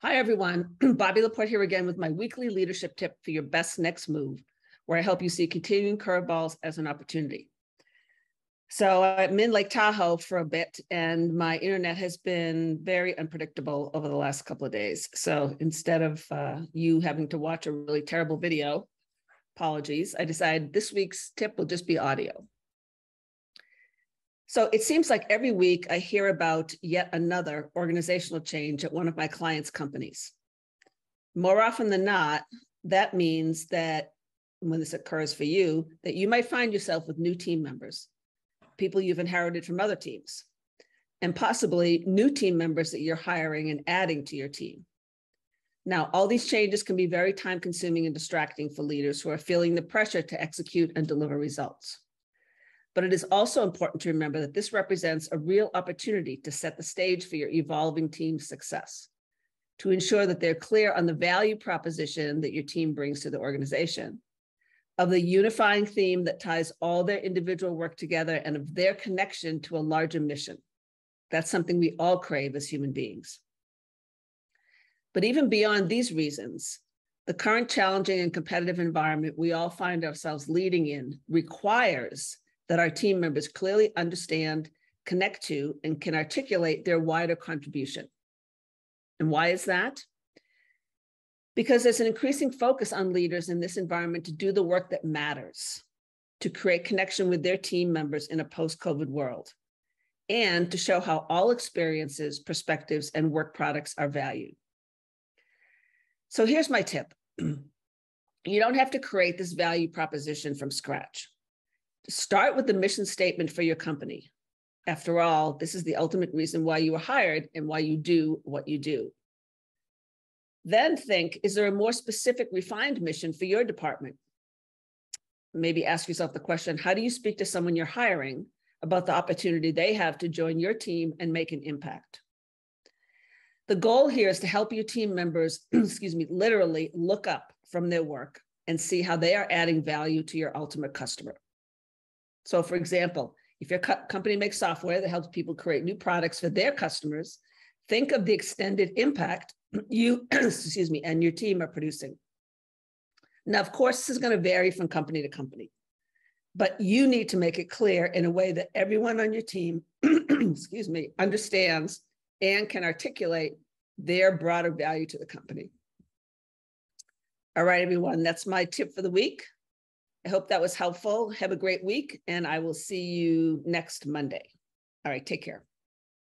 Hi, everyone. Bobbie LaPorte here again with my weekly leadership tip for your best next move, where I help you see continuing curveballs as an opportunity. So I'm in Lake Tahoe for a bit, and my internet has been very unpredictable over the last couple of days. So instead of uh, you having to watch a really terrible video, apologies, I decided this week's tip will just be audio. So it seems like every week I hear about yet another organizational change at one of my clients' companies. More often than not, that means that when this occurs for you, that you might find yourself with new team members, people you've inherited from other teams, and possibly new team members that you're hiring and adding to your team. Now, all these changes can be very time consuming and distracting for leaders who are feeling the pressure to execute and deliver results. But it is also important to remember that this represents a real opportunity to set the stage for your evolving team's success, to ensure that they're clear on the value proposition that your team brings to the organization, of the unifying theme that ties all their individual work together, and of their connection to a larger mission. That's something we all crave as human beings. But even beyond these reasons, the current challenging and competitive environment we all find ourselves leading in requires that our team members clearly understand, connect to, and can articulate their wider contribution. And why is that? Because there's an increasing focus on leaders in this environment to do the work that matters, to create connection with their team members in a post COVID world, and to show how all experiences, perspectives, and work products are valued. So here's my tip you don't have to create this value proposition from scratch. Start with the mission statement for your company. After all, this is the ultimate reason why you were hired and why you do what you do. Then think is there a more specific, refined mission for your department? Maybe ask yourself the question how do you speak to someone you're hiring about the opportunity they have to join your team and make an impact? The goal here is to help your team members, excuse me, literally look up from their work and see how they are adding value to your ultimate customer. So, for example, if your co- company makes software that helps people create new products for their customers, think of the extended impact you, excuse me, and your team are producing. Now, of course, this is going to vary from company to company, but you need to make it clear in a way that everyone on your team, excuse me, understands and can articulate their broader value to the company. All right, everyone, that's my tip for the week. I hope that was helpful. Have a great week, and I will see you next Monday. All right, take care.